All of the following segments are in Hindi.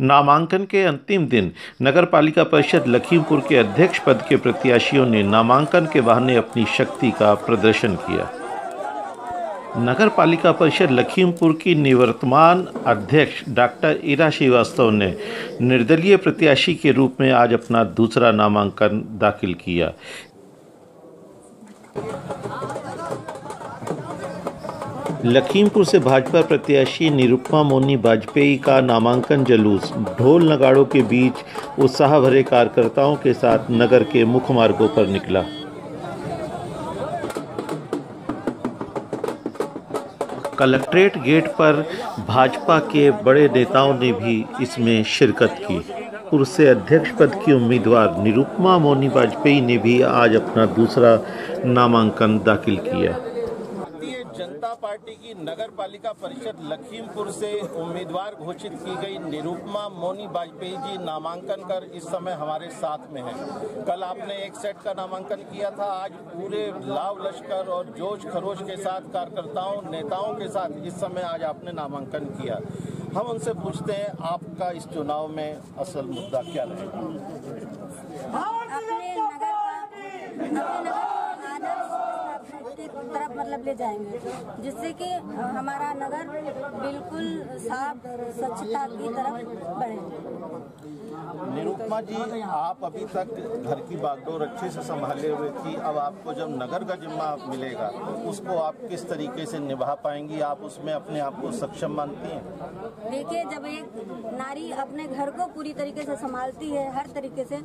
नामांकन के अंतिम दिन नगर पालिका परिषद लखीमपुर के अध्यक्ष पद के प्रत्याशियों ने नामांकन के बहाने अपनी शक्ति का प्रदर्शन किया। नगर पालिका परिषद लखीमपुर की निवर्तमान अध्यक्ष डॉक्टर ईरा श्रीवास्तव ने निर्दलीय प्रत्याशी के रूप में आज अपना दूसरा नामांकन दाखिल किया। लखीमपुर से भाजपा प्रत्याशी निरुपमा मोनी वाजपेयी का नामांकन जलूस। ढोल नगाड़ों के बीच उत्साह भरे कार्यकर्ताओं के साथ नगर के मुख्य मार्गों पर निकला। कलेक्ट्रेट गेट पर भाजपा के बड़े नेताओं ने भी इसमें शिरकत की। से अध्यक्ष पद की उम्मीदवार निरुपमा मोनी वाजपेयी ने भी आज अपना दूसरा नामांकन दाखिल किया। पार्टी की नगर पालिका परिषद लखीमपुर से उम्मीदवार घोषित की गई निरुपमा मोनी वाजपेयी जी नामांकन कर इस समय हमारे साथ में हैं। कल आपने एक सेट का नामांकन किया था। आज पूरे लाव, लश्कर और जोश खरोश के साथ कार्यकर्ताओं, नेताओं के साथ इस समय आज आपने नामांकन किया। हम उनसे पूछते हैं, आपका इस चुनाव में असल मुद्दा क्या रहेगा अपने नगर का अपने नगर को आदर्श की तरफ़ मतलब ले जाएँगे। जिससे कि हमारा नगर बिल्कुल साफ़ स्वच्छता की तरफ़ बढ़े। निरुपमा जी, आप अभी तक घर की बागडोर अच्छे से संभाले हुए थी। अब आपको जब नगर का जिम्मा मिलेगा, उसको आप किस तरीके से निभा पाएँगी? आप उसमें अपने आप को सक्षम मानती हैं? देखिए, जब एक नारी अपने घर को पूरी तरीके से संभालती है, हर तरीके से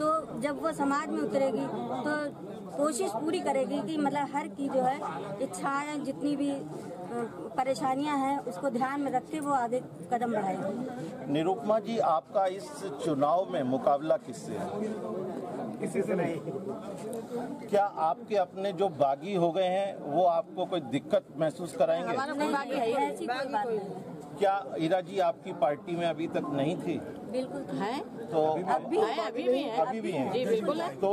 तो जब वो समाज में उतरेगी तो कोशिश पूरी करेगी कि मतलब हर की जो है, इच्छाएँ जितनी भी परेशानियाँ हैं उसको ध्यान में रख के वो आगे कदम बढ़ाएँगे। निरुपमा जी आपका इस चुनाव में मुकाबला किससे है? किसी से नहीं। क्या आपके अपने जो बागी हो गए हैं वो आपको कोई दिक्कत महसूस कराएँगे? नहीं ऐसी कोई बात नहीं। क्या ईरा जी आपकी पार्टी में अभी तक नहीं थी? बिल्कुल हैं। तो अभी है अभी भी है अभी भी हैं। जी बिल्कुल है। तो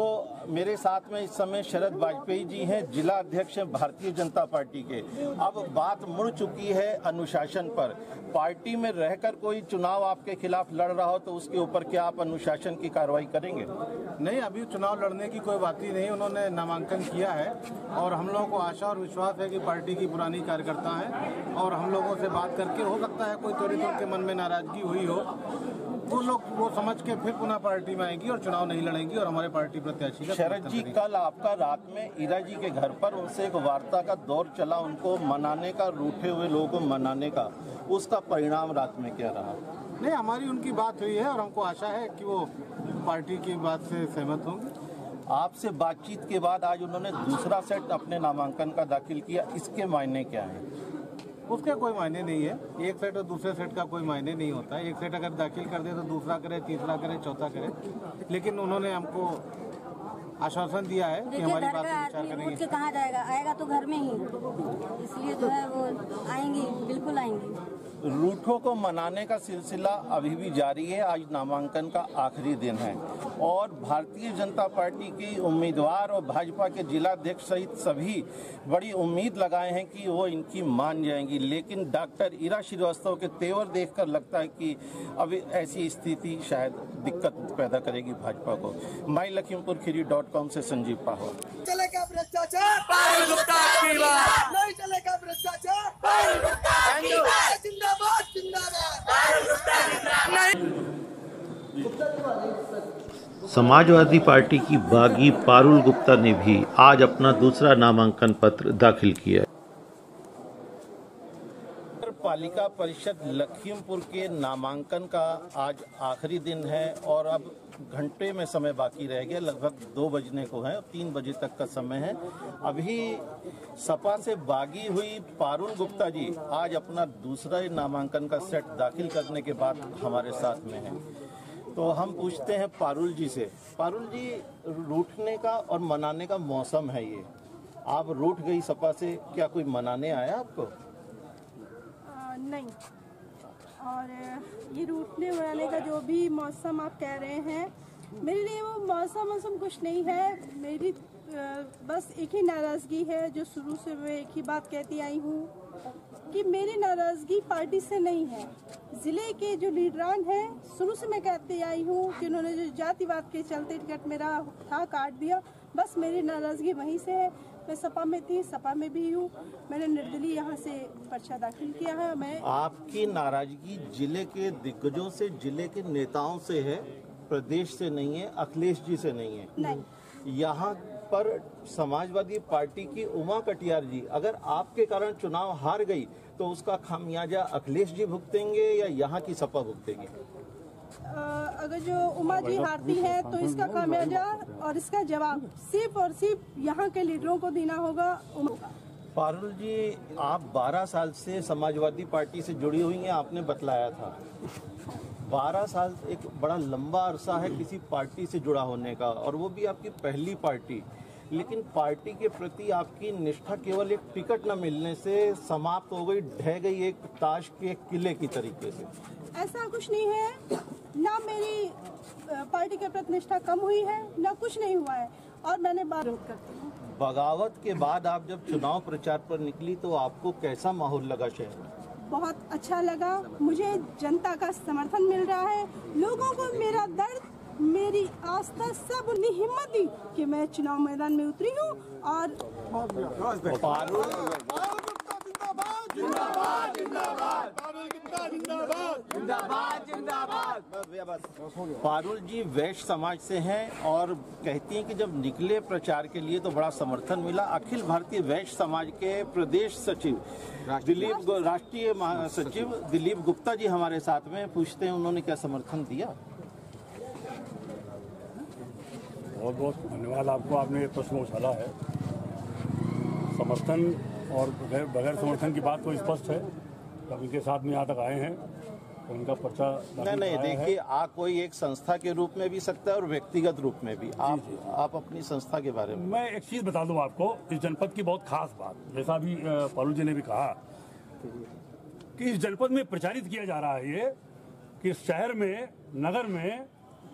मेरे साथ में इस समय शरद वाजपेयी जी हैं जिला अध्यक्ष हैं भारतीय जनता पार्टी के। अब बात मुड़ चुकी है अनुशासन पर। पार्टी में रहकर कोई चुनाव आपके खिलाफ लड़ रहा हो तो उसके ऊपर क्या आप अनुशासन की कार्रवाई करेंगे? नहीं अभी चुनाव लड़ने की कोई बात ही नहीं उन्होंने नामांकन किया है। और हम लोगों को आशा और विश्वास है कि पार्टी की पुरानी कार्यकर्ता है और हम लोगों से बात करके हो सकता है कोई थोड़ी तो उनके मन में नाराज़गी हुई हो वो लोग वो समझ के फिर पुनः पार्टी में आएँगी और चुनाव नहीं लड़ेंगी और हमारे पार्टी प्रत्याशी शरद जी कल आपका रात में ईरा जी के घर पर उनसे एक वार्ता का दौर चला उनको मनाने का रूठे हुए लोगों को मनाने का उसका परिणाम रात में क्या रहा? नहीं हमारी उनकी बात हुई है और हमको आशा है कि वो पार्टी की बात से सहमत होंगे। आपसे बातचीत के बाद आज उन्होंने दूसरा सेट अपने नामांकन का दाखिल किया इसके मायने क्या हैं? उसके कोई मायने नहीं है। एक सेट और दूसरे सेट का कोई मायने नहीं होता। एक सेट अगर दाखिल कर दे तो दूसरा करे तीसरा करे चौथा करे। लेकिन उन्होंने हमको आश्वासन दिया है कि हमारी बात विचार करेंगे। के कहाँ जाएगा? आएगा तो घर में ही। इसलिए जो है वो आएँगे बिल्कुल आएँगी। रूठों को मनाने का सिलसिला अभी भी जारी है। आज नामांकन का आखिरी दिन है। और भारतीय जनता पार्टी की उम्मीदवार और भाजपा के जिलाध्यक्ष सहित सभी बड़ी उम्मीद लगाए हैं कि वो इनकी मान जाएँगी। लेकिन डॉक्टर ईरा श्रीवास्तव के तेवर देखकर लगता है कि अभी ऐसी स्थिति शायद दिक्कत पैदा करेगी भाजपा को। My Lakhimpur Kheri dot com से संजीव पाहो। चलेगा भ्रष्टाचार। पारुल गुप्ता की बात। नहीं चलेगा भ्रष्टाचार पारुल गुप्ता की बात जिंदाबाद जिंदाबाद पारुल गुप्ता समाजवादी पार्टी की बागी पारुल गुप्ता ने भी आज अपना दूसरा नामांकन पत्र दाखिल किया। पालिका परिषद लखीमपुर के नामांकन का आज आखिरी दिन है और अब घंटे में समय बाकी रह गया, लगभग दो बजने को है, तीन बजे तक का समय है। अभी सपा से बागी हुई पारुल गुप्ता जी आज अपना दूसरा नामांकन का सेट दाखिल करने के बाद हमारे साथ में है। तो हम पूछते हैं पारुल जी से। पारुल जी, रूठने का और मनाने का मौसम है ये। आप रूठ गई सपा से, क्या कोई मनाने आया आपको? नहीं। और ये रूठने वाले का जो भी मौसम आप कह रहे हैं, मेरे लिए वो मौसम मौसम कुछ नहीं है। मेरी बस एक ही नाराज़गी है जो शुरू से मैं एक ही बात कहती आई हूँ कि मेरी नाराज़गी पार्टी से नहीं है। ज़िले के जो लीडरान हैं शुरू से मैं कहती आई हूँ कि उन्होंने जो जातिवाद के चलते टिकट मेरा था काट दिया। बस मेरी नाराज़गी वहीं से है। मैं सपा में थी सपा में भी हूँ। मैंने निर्दलीय यहाँ से पर्चा दाखिल किया है। मैं आपकी नाराज़गी ज़िले के दिग्गजों से ज़िले के नेताओं से है प्रदेश से नहीं है अखिलेश जी से नहीं है। नहीं। यहाँ पर समाजवादी पार्टी की उमा कटियार जी अगर आपके कारण चुनाव हार गई तो उसका खामियाजा अखिलेश जी भुगतेंगे या यहाँ की सपा भुगतेंगे? अगर जो उमा जी हारती हैं तो इसका खामियाजा और इसका जवाब सिर्फ़ और सिर्फ़ यहाँ के लीडरों को देना होगा उमा पारुल जी आप 12 साल से समाजवादी पार्टी से जुड़ी हुई हैं आपने बतलाया था। 12 साल एक बड़ा लंबा अरसा है किसी पार्टी से जुड़ा होने का और वो भी आपकी पहली पार्टी। लेकिन पार्टी के प्रति आपकी निष्ठा केवल एक टिकट न मिलने से समाप्त हो गई ढह गई एक ताश के किले की तरीके से। ऐसा कुछ नहीं है। ना मेरी पार्टी के प्रति निष्ठा कम हुई है ना कुछ नहीं हुआ है और मैंने बात विरोध करती हूँ। बगावत के बाद आप जब चुनाव प्रचार पर निकली तो आपको कैसा माहौल लगा शहर में? बहुत अच्छा लगा। मुझे जनता का समर्थन मिल रहा है। लोगों को मेरा दर्द मेरी आस्था सबने हिम्मत दी कि मैं चुनाव मैदान में उतरी हूँ और पारुल पारुल जी वैश्य समाज से हैं और कहती हैं कि जब निकले प्रचार के लिए तो बड़ा समर्थन मिला। अखिल भारतीय वैश्य समाज के प्रदेश सचिव दिलीप राष्ट्रीय महासचिव दिलीप गुप्ता जी हमारे साथ में पूछते हैं उन्होंने क्या समर्थन दिया? बहुत बहुत धन्यवाद आपको। आपने ये प्रश्न उछाला है। समर्थन और बगैर बगैर समर्थन की बात तो स्पष्ट है। जब इनके साथ में यहाँ तक आए हैं तो उनका पर्चा नहीं नहीं देखिए आ कोई एक संस्था के रूप में भी सकता है और व्यक्तिगत रूप में भी। आप आप अपनी संस्था के बारे में मैं एक चीज़ बता दूँ आपको इस जनपद की बहुत खास बात। जैसा अभी पालू जी ने भी कहा कि इस जनपद में प्रचारित किया जा रहा है ये कि शहर में नगर में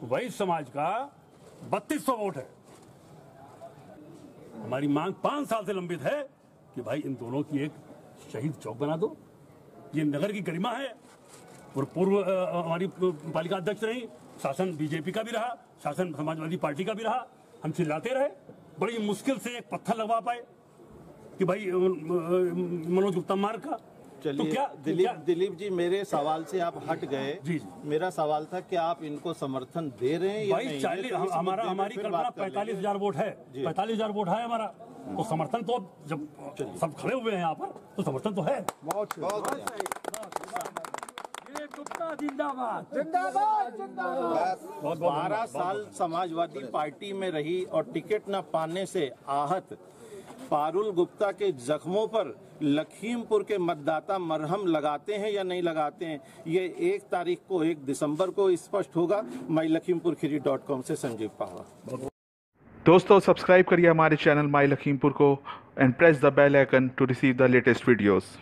वैश्य समाज का बत्तीस वोट है। हमारी मांग पाँच साल से लंबित है। कि भाई इन दोनों की एक शहीद चौक बना दो। ये नगर की गरिमा है और पूर्व हमारी पालिका अध्यक्ष रही, शासन बीजेपी का भी रहा, शासन समाजवादी पार्टी का भी रहा। हम चिल्लाते रहे, बड़ी मुश्किल से एक पत्थर लगवा पाए कि भाई मनोज गुप्ता मार्ग का। चलिए क्या दिलीप दिलीप जी मेरे सवाल से आप हट गए। जी, जी। मेरा सवाल था कि आप इनको समर्थन दे रहे हैं या भाई नहीं? चालीस तो हमारा हमारी कल्पना पैंतालीस हज़ार वोट है। पैंतालीस हज़ार वोट है हमारा। तो समर्थन तो अब जब सब खड़े हुए हैं यहाँ पर तो समर्थन तो है। बहुत बहुत बारह साल समाजवादी पार्टी में रही और टिकट न पाने से आहत पारुल गुप्ता के जख्मों पर लखीमपुर के मतदाता मरहम लगाते हैं या नहीं लगाते हैं, ये एक तारीख को, एक दिसंबर को स्पष्ट होगा। My Lakhimpur Kheri dot com से संजीव पावा। दोस्तों, सब्सक्राइब करिए हमारे चैनल माई लखीमपुर को and press the bell icon to receive the latest videos